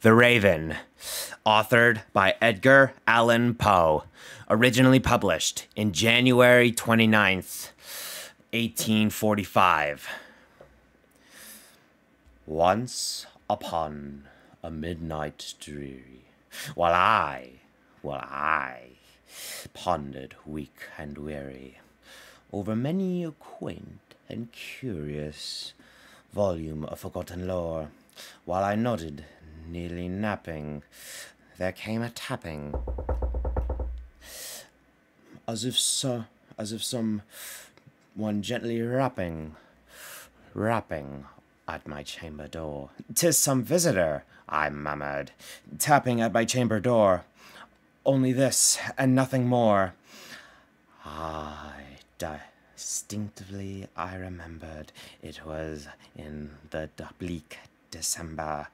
The Raven, authored by Edgar Allan Poe, originally published in January 29th, 1845. Once upon a midnight dreary, while I, while I pondered weak and weary over many a quaint and curious volume of forgotten lore, while I nodded, nearly napping, there came a tapping, as if so, as if some one gently rapping, rapping at my chamber door. "'Tis some visitor," I murmured, tapping at my chamber door. Only this, and nothing more. I distinctively I remembered it was in the bleak December,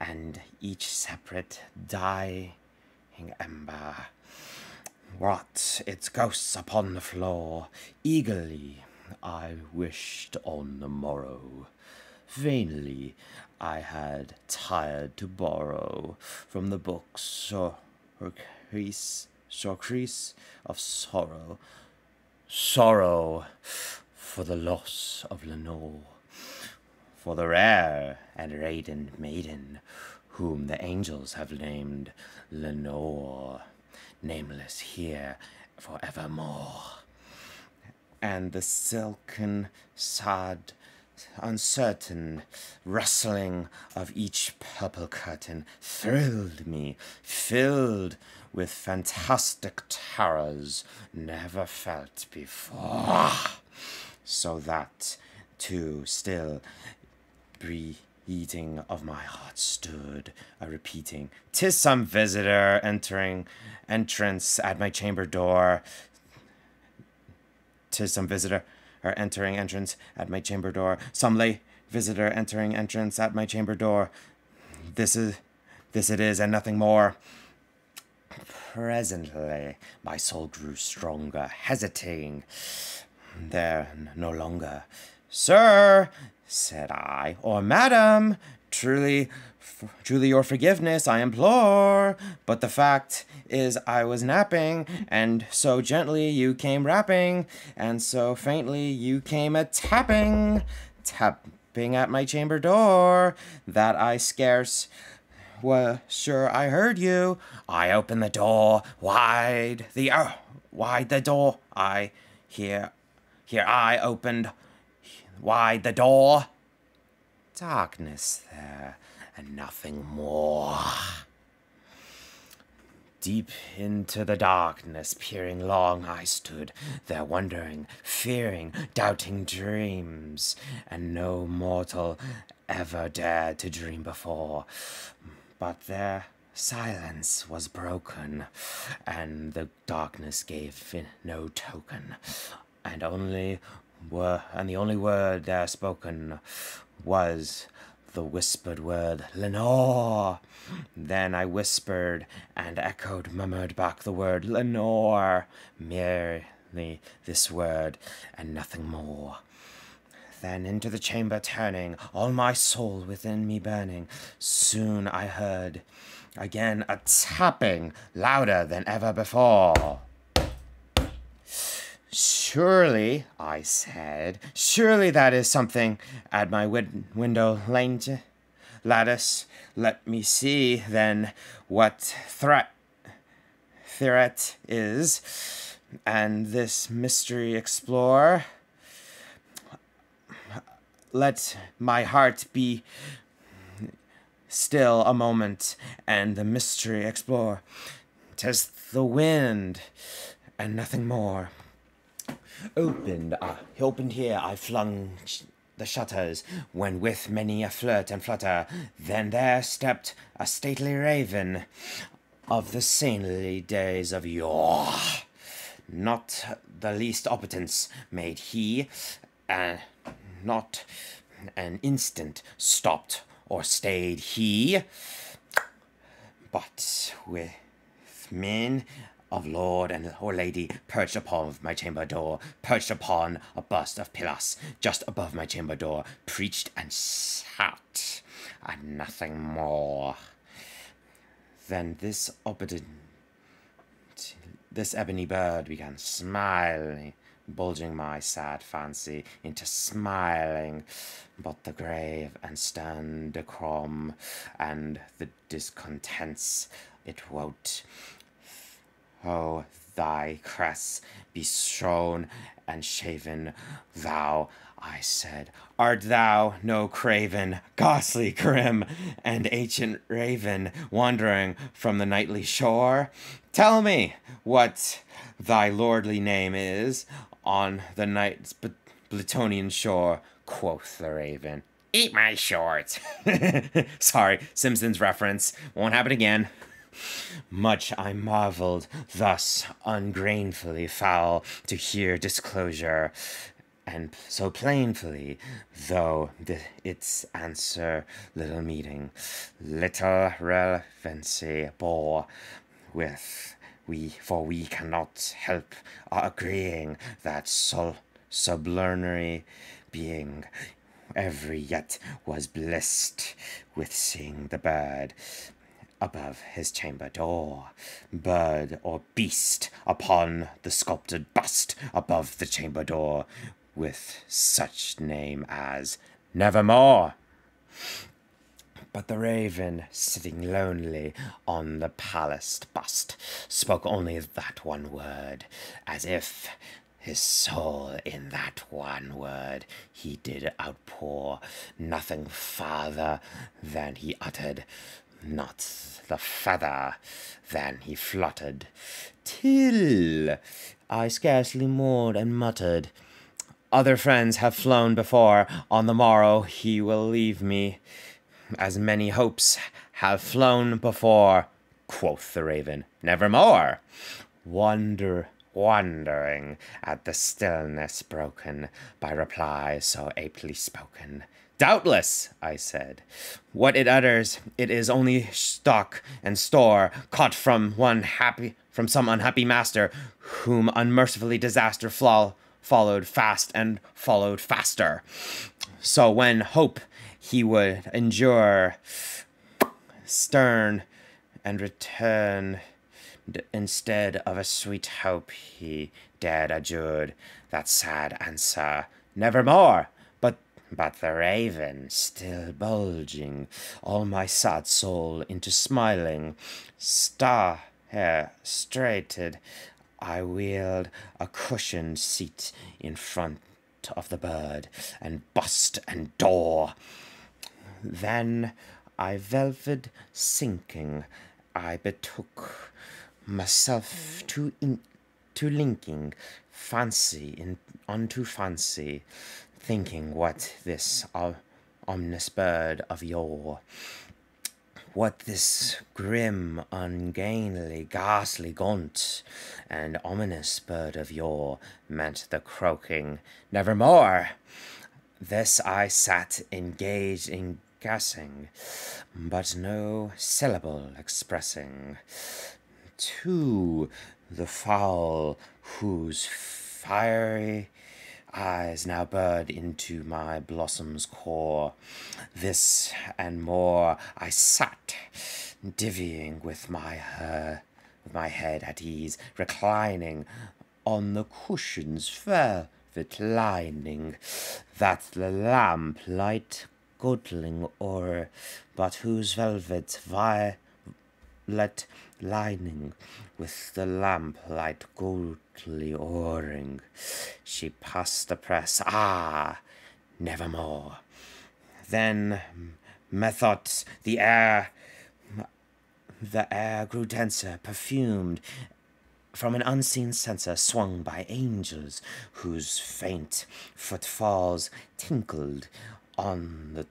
and each separate dying ember wrought its ghosts upon the floor. Eagerly I wished on the morrow. Vainly I had tired to borrow from the books surcease of sorrow, sorrow for the loss of Lenore, for the rare and radiant maiden whom the angels have named Lenore, nameless here for evermore. And the silken, sad, uncertain rustling of each purple curtain thrilled me, filled with fantastic terrors never felt before. So that, too, still breathing of my heart stood a repeating, "'Tis some visitor entering entrance at my chamber door." 'Tis some visitor or entering entrance at my chamber door. Some lay visitor entering entrance at my chamber door. This is this it is, and nothing more. Presently, my soul grew stronger, hesitating there no longer. Sir, said I, or madam, truly, truly your forgiveness I implore. But the fact is, I was napping, and so gently you came rapping, and so faintly you came a tapping, tapping at my chamber door, that I scarce was sure I heard you. I opened the door wide, the oh, wide the door. I here, here I opened wide the door. Darkness there, and nothing more. Deep into the darkness, peering long, I stood there, wondering, fearing, doubting dreams, and no mortal ever dared to dream before. But there, silence was broken, and the darkness gave no token, and only were, and the only word there spoken was the whispered word Lenore. Then I whispered and echoed, murmured back the word Lenore, merely this word and nothing more. Then into the chamber turning, all my soul within me burning, soon I heard again a tapping louder than ever before. Surely, I said, surely that is something at my win- window lane lattice. Let me see, then, what threat threat is, and this mystery explore. Let my heart be still a moment, and the mystery explore. 'Tis the wind, and nothing more opened. Uh, opened here, I flung sh- the shutters, when with many a flirt and flutter, then there stepped a stately raven of the saintly days of yore. Not the least opulence made he, and not an instant stopped or stayed he, but with men of lord and or lady perched upon my chamber door, perched upon a bust of Pallas just above my chamber door, preached and sat, and nothing more. Then this obedient, this ebony bird began smiling, bulging my sad fancy into smiling, but the grave and stern decorum and the discontents it wot. Oh, thy crest be shorn and shaven, thou, I said, art thou no craven, ghastly grim, and ancient raven, wandering from the nightly shore? Tell me what thy lordly name is on the night's Plutonian shore, quoth the raven. Eat my shorts. Sorry, Simpsons reference. Won't happen again. Much I marveled, thus ungrainfully foul, to hear disclosure, and so plainly, though its answer little meeting, little relevancy bore with we, for we cannot help agreeing that sol- sublunary being every yet was blessed with seeing the bird above his chamber door, bird or beast upon the sculptured bust above the chamber door, with such name as Nevermore. But the raven, sitting lonely on the palaced bust, spoke only that one word, as if his soul in that one word he did outpour, nothing farther than he uttered, not the feather than he fluttered, till I scarcely moored and muttered, Other friends have flown before, on the morrow he will leave me, as many hopes have flown before, quoth the raven, nevermore. Wonder, wondering at the stillness broken by replies so aptly spoken. Doubtless, I said, what it utters, it is only stock and store caught from one happy, from some unhappy master, whom unmercifully disaster followed fast and followed faster. So when hope he would endure stern and return instead of a sweet hope he dared adjured that sad answer nevermore! But but the raven still bulging all my sad soul into smiling star hair straighted i wheeled a cushioned seat in front of the bird and bust and door. Then I velvet sinking, I betook myself to in, to linking fancy in unto fancy, thinking what this uh, omnis bird of yore, what this grim, ungainly, ghastly, gaunt, and ominous bird of yore meant the croaking nevermore. This I sat engaged in guessing, but no syllable expressing. To the fowl whose fiery eyes now burrowed into my blossom's core, this and more I sat, divvying with my her, with my head at ease, reclining on the cushion's velvet lining, that the lamplight godling o'er, but whose velvet violet lining with the lamplight goldly o'ering. She passed the press, ah, nevermore. Then, methought the air, the air grew denser, perfumed, from an unseen censer swung by angels, whose faint footfalls tinkled on the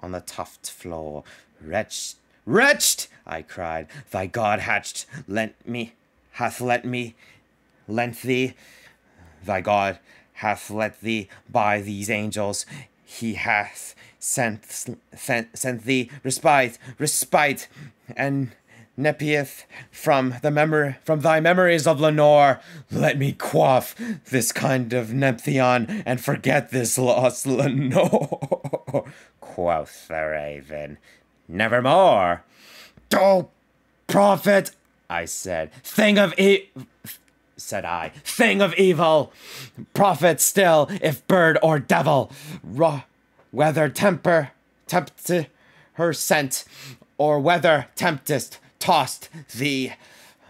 on the tuft floor. Wretched, wretched! I cried. Thy God hatched lent me, hath let me, lent thee. Thy God hath let thee by these angels. He hath sent sent, sent thee respite, respite, and Nepieth, from the memory from thy memories of Lenore, let me quaff this kind of Nephthyon and forget this lost Lenore, quoth the raven. Nevermore. Oh, Prophet, I said, thing of e said I, thing of evil, prophet still, if bird or devil, Ra- whether temper tempt her sent, or whether temptest tossed thee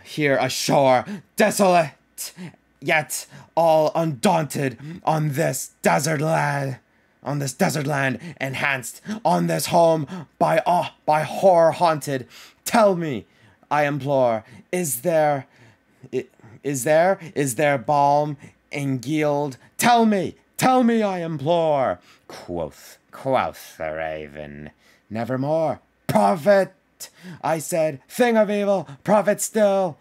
here ashore, desolate, yet all undaunted on this desert land on this desert land enhanced on this home by awe by horror haunted tell me i implore is there is there is there balm in Gilead? Tell me, tell me, I implore. Quoth, quoth the raven, nevermore. Prophet, I said, thing of evil, prophet still.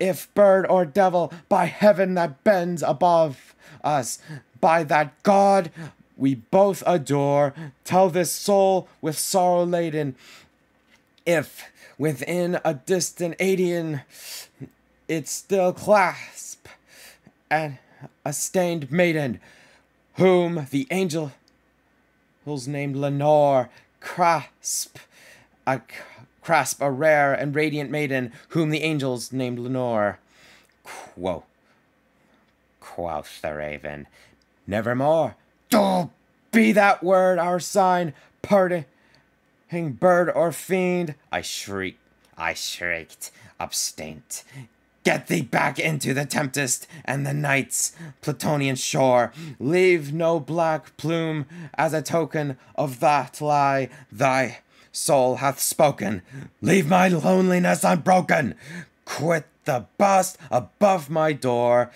If bird or devil, by heaven that bends above us, by that God we both adore, tell this soul with sorrow laden, if within a distant Aidenn it still clasp and a stained maiden, whom the angel who's named Lenore grasp a grasp a rare and radiant maiden, whom the angels named Lenore. Quo, quoth the raven, nevermore. Do be that word our sign, parting bird or fiend. I shrieked, I shrieked, abstent, Get thee back into the tempest and the night's Plutonian shore. Leave no black plume as a token of that lie thy soul hath spoken. Leave my loneliness unbroken. Quit the bust above my door.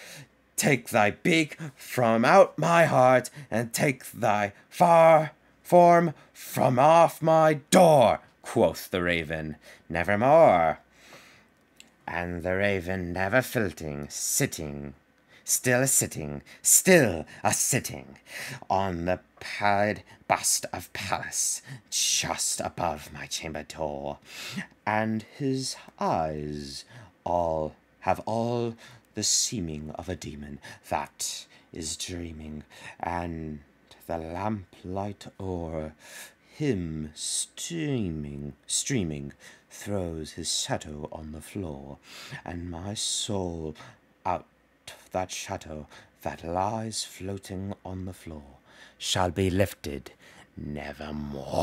Take thy beak from out my heart and take thy far form from off my door, quoth the raven. Nevermore and the raven never filting, sitting, still a sitting, still a sitting, on the pallid bust of Pallas, just above my chamber door, and his eyes all have all the seeming of a demon that is dreaming, and the lamplight o'er him streaming, streaming throws his shadow on the floor, and my soul out that shadow that lies floating on the floor shall be lifted nevermore.